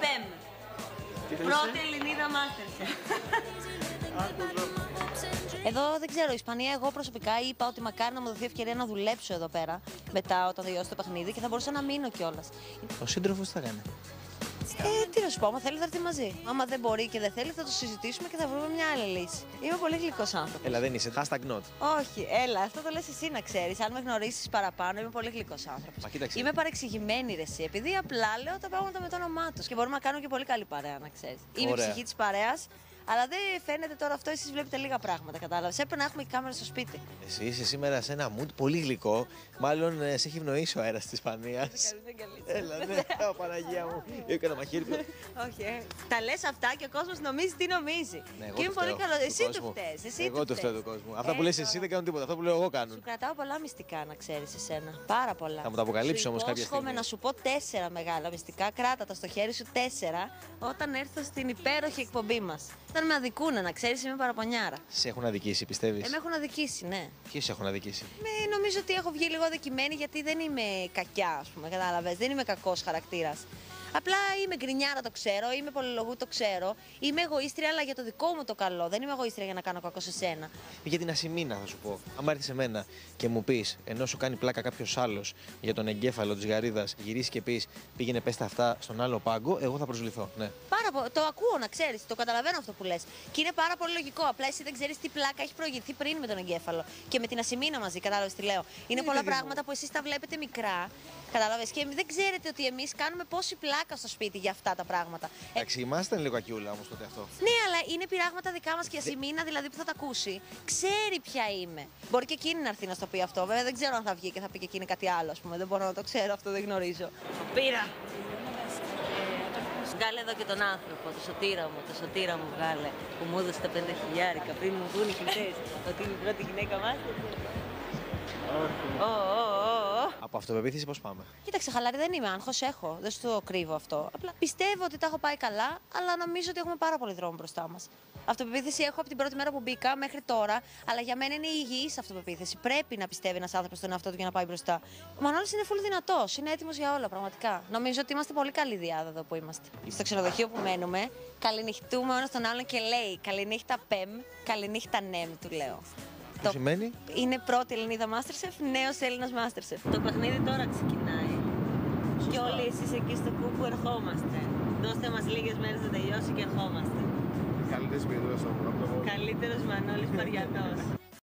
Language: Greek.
ΠΕΜ. Πρώτη Ελληνίδα Μάστερσεφ. Εδώ δεν ξέρω, η Ισπανία, εγώ προσωπικά είπα ότι μακάρι να μου δοθεί ευκαιρία να δουλέψω εδώ πέρα μετά όταν τελειώσει το παιχνίδι και θα μπορούσα να μείνω κιόλας. Ο σύντροφος τι θα κάνει; Ε, τι να σου πω, άμα θέλει θα έρθει μαζί. Άμα δεν μπορεί και δεν θέλει, θα το συζητήσουμε και θα βρούμε μια άλλη λύση. Είμαι πολύ γλυκός άνθρωπος. Έλα, δεν είσαι. Hashtag not. Όχι, έλα, αυτό το λες εσύ να ξέρεις. Αν με γνωρίσεις παραπάνω, είμαι πολύ γλυκός άνθρωπος. Μα κοίταξε. Είμαι παρεξηγημένη ρε, εσύ, επειδή απλά λέω τα πράγματα με το όνομά τους. Και μπορούμε να κάνουμε και πολύ καλή παρέα, να ξέρεις. Είμαι η Ωραία. ψυχή της παρέας, αλλά δεν φαίνεται τώρα αυτό. Εσείς βλέπετε λίγα πράγματα, κατάλαβες. Έπρεπε να έχουμε και κάμερα στο σπίτι. Εσύ είσαι σήμερα σε ένα mood πολύ γλυκό. Μάλλον ε, σε έχει ευνοήσει ο αέρας της Ισπανία. Έλα, ναι, Ω, Παναγία μου. Έκανα μαχαίρι. Όχι, ε. Τα λες αυτά και ο κόσμος νομίζει τι νομίζει. Ναι, εγώ και είμαι του πολύ φταίω, καλό. του Εσύ του κόσμου. φταίεις. Εσύ Εγώ του το φταίω φταίς. του κόσμου. Αυτά που λες εσύ τώρα. δεν κάνουν τίποτα. Αυτά που λέω εγώ κάνουν. Σου κρατάω πολλά μυστικά να ξέρεις εσένα. Πάρα πολλά. Θα μου τα αποκαλύψεις Σου όμως κάποια υπόσχομαι στιγμή. να σου πω τέσσερα μεγάλα μυστικά. Κράτα τα στο χέρι σου τέσσερα όταν έρθω στην υπέροχη εκπομπή μας. Όταν με αδικούνε, να ξέρεις, είμαι παραπονιάρα. Σε έχουν αδικήσει, πιστεύεις; Ε, με έχουν αδικήσει, ναι. Ποιοι σε έχουν αδικήσει; Με, νομίζω ότι έχω βγει λίγο αδικημένη γιατί δεν είμαι κακιά, ας πούμε. Κατάλαβες. Δεν είμαι κακός χαρακτήρας. Απλά είμαι γκρινιάρα, το ξέρω. Είμαι πολυλογού, το ξέρω. Είμαι εγωίστρια, αλλά για το δικό μου το καλό. Δεν είμαι εγωίστρια για να κάνω κακό σε σένα. Για την ασημίνα θα σου πω. Αν έρθεις σε μένα και μου πεις, ενώ σου κάνει πλάκα κάποιος άλλος για τον εγκέφαλο της γαρίδας, γυρίσεις και πεις πήγαινε πες τα αυτά στον άλλο πάγκο, εγώ θα προσβληθώ. Ναι. Πάρα πο- Το ακούω να ξέρεις, το καταλαβαίνω αυτό που λες. Και είναι πάρα πολύ λογικό. Απλά εσύ δεν ξέρεις τι πλάκα έχει προηγηθεί πριν με τον εγκέφαλο. Και με την ασημίνα μαζί, κατάλαβες τι λέω. Είναι πολλά πράγματα που εσείς τα βλέπετε μικρά. Κατάλαβες. Και δεν ξέρετε ότι εμείς κάνουμε πόση πλάκα στο σπίτι για αυτά τα πράγματα. Ε, Εντάξει, ήμασταν λίγο ακιούλα όμως τότε αυτό. ναι, αλλά είναι πειράγματα δικά μας και η Ασημίνα, δηλαδή που θα τα ακούσει, ξέρει ποια είμαι. Μπορεί και εκείνη να έρθει να στο πει αυτό. Βέβαια δεν ξέρω αν θα βγει και θα πει και εκείνη κάτι άλλο, ας πούμε. Δεν μπορώ να το ξέρω, αυτό δεν γνωρίζω. Το πήρα. Βγάλε εδώ και τον άνθρωπο, το σωτήρα μου, το σωτήρα μου βγάλε, που μου έδωσε τα πέντε χιλιάρικα πριν μου πούν οι κλητές, ότι είναι η πρώτη γυναίκα μας. Ω, ω, ω, ω. Από αυτοπεποίθηση πώς πάμε; Κοίταξε, χαλαρή δεν είμαι. Άγχος έχω. Δεν σου το κρύβω αυτό. Απλά πιστεύω ότι τα έχω πάει καλά, αλλά νομίζω ότι έχουμε πάρα πολύ δρόμο μπροστά μας. Αυτοπεποίθηση έχω από την πρώτη μέρα που μπήκα μέχρι τώρα, αλλά για μένα είναι υγιής αυτοπεποίθηση. Πρέπει να πιστεύει ένας άνθρωπος στον εαυτό του για να πάει μπροστά. Ο Μανώλης είναι full δυνατός, είναι έτοιμος για όλα, πραγματικά. Νομίζω ότι είμαστε πολύ καλή διάδα εδώ που είμαστε. Στο ξενοδοχείο που μένουμε, καληνυχτούμε ο ένας τον άλλον και λέει Καληνύχτα Πεμ, καληνύχτα Νεμ, του λέω. Τι σημαίνει; Είναι πρώτη Ελληνίδα Masterchef, νέος Έλληνας Masterchef. Το παιχνίδι τώρα ξεκινάει. Και όλοι εσείς εκεί στο κούκου ερχόμαστε. Δώστε μας λίγες μέρες να τελειώσει και ερχόμαστε. Καλύτερη περίπτωση από το Καλύτερος Μανώλης Παριατό.